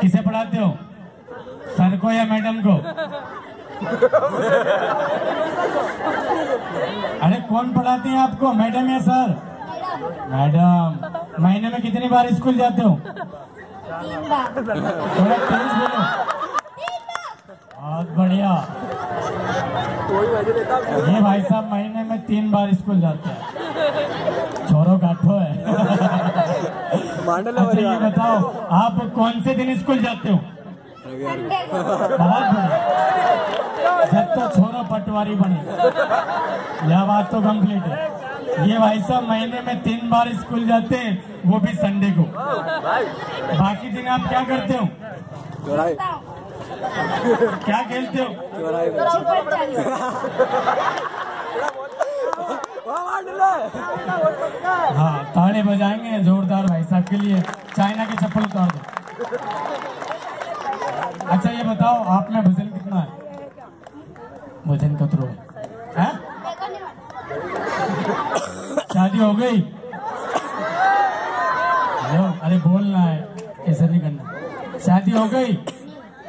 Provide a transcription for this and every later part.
किसे पढ़ाते हो? सर को या मैडम को? अरे, कौन पढ़ाते हैं आपको? मैडम या सर? मैडम। महीने में कितनी बार स्कूल जाते हो? बहुत बढ़िया। ये भाई साहब महीने में तीन बार स्कूल जाते हैं। छोरो गाठो है। अच्छा ये बताओ आप कौन से दिन स्कूल जाते हो? संडे बहुत जब तो छोरो पटवारी बने। यह बात तो कंप्लीट है। ये भाई साहब महीने में तीन बार स्कूल जाते हैं वो भी संडे को। बाकी दिन आप क्या करते हो? क्या खेलते हो? हाँ ताड़े बजाएँगे जोरदार भाई साहब के लिए। चाइना के चप्पल उतार दो। अच्छा ये बताओ, आप में वज़न कितना है? वज़न कतरो शादी हो गई? अरे बोलना है, ऐसा नहीं करना। शादी हो गई?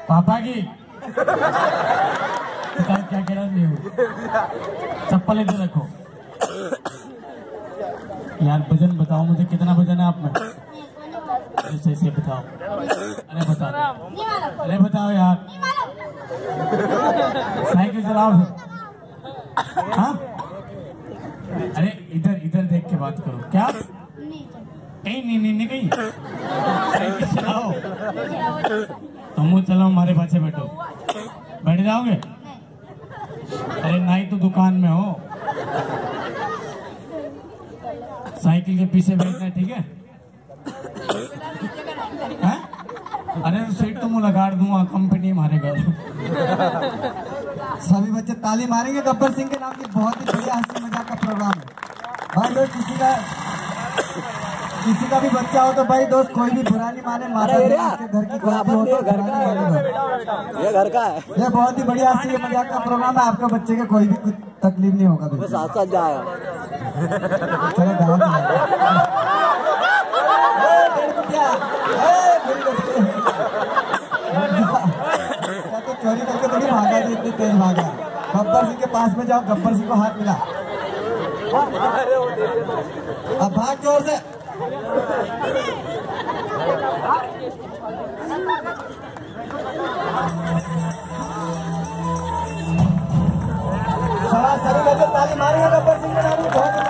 पापा की? बताओ क्या कह रहा नहीं हुई। चप्पल इधर रखो। यार वज़न बताओ मुझे, कितना वज़न है आप में? ऐसे ऐसे बताओ। अरे, बता दो। अरे, बताओ यार। साइकिल चलाओ हाँ? अरे, इधर इधर देख के बात करो। क्या? नहीं कहीं नहीं नहीं नहीं, कहीं। साइकिल चलाओ। चलो तुम चलो हमारे पास बैठो। बैठ जाओगे? अरे, नाई तो दुकान में हो। साइकिल के पीछे बैठना है, ठीक है? अरे सीट तो मुँह लगा दूँगा कंपनी मारेगा सभी बच्चे ताली मारेंगे गब्बर सिंह के नाम की बहुत ही बढ़िया हँसी मज़ाक का प्रोग्राम है। भाई दोस्त किसी का किसी का भी बच्चा हो तो भाई दोस्त कोई भी बुरा नहीं माने माता उसके घर की कोई हो तो घर का ये घर का है। ये बहुत ही बढ़िया हँसी मज़ाक का प्रोग्राम है आपके बच्चे के कोई भी तकलीफ़ नहीं होगा साथ साथ जाएगा तो चोरी करके थोड़ी भागा जी इतनी तेज भागा गब्बर सिंह के पास में जाओ गब्बर सिंह को हाथ मिला अब भाग ज़ोर से। सारा सभी बच्चे ताली मारेंगे गब्बर बहुत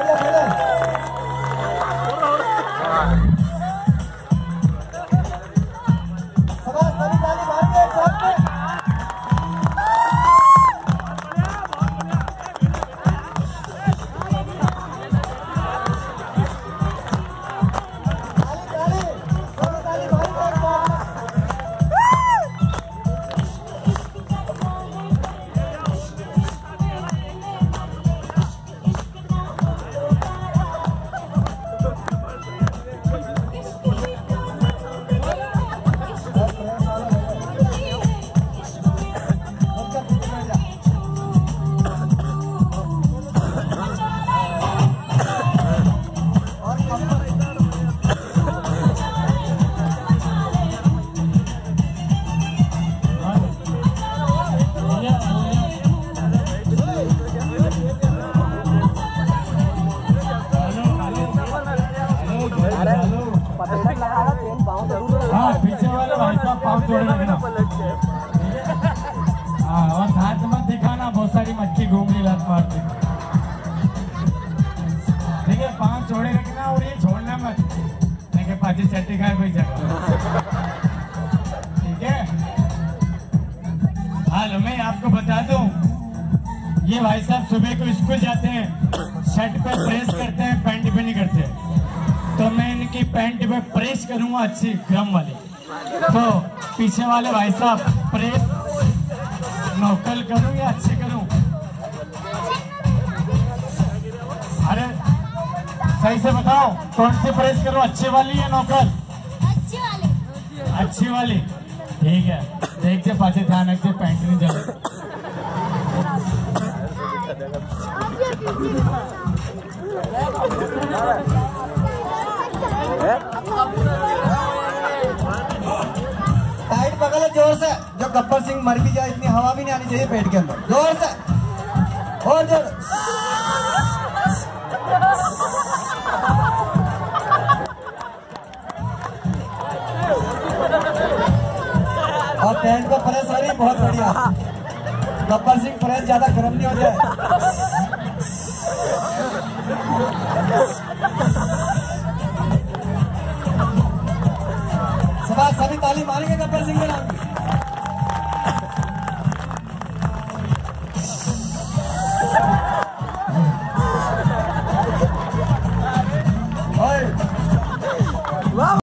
हाँ और हाथ मत दिखाना बहुत सारी मक्खी घूम रही लात ठीक है पाँव जोड़े रखना और ये छोड़ना मत लेकिन पाची चट्टी खाए कोई आपको बता दूँ ये भाई साहब सुबह को स्कूल जाते हैं शर्ट पे प्रेस करते हैं पैंट पे नहीं करते तो मैं इनकी पैंट पे प्रेस करूँगा अच्छी गम वाली। तो पीछे वाले भाई साहब प्रेस नौकल करूँ या अच्छे करूँ? अरे सही से बताओ कौन सी प्रेस करो अच्छे वाली या नौकल? अच्छी वाली। अच्छी वाली। ठीक है देख से पाचे ध्यान रखते पैंट नहीं जाए ज़ोर से। जो गब्बर सिंह मर भी जाए, इतनी हवा भी नहीं आनी चाहिए पेट के अंदर। ज़ोर से। और ज़ोर और पैंट को प्रेस हो रही बहुत बढ़िया। गब्बर सिंह प्रेस ज़्यादा गर्म नहीं हो जाए।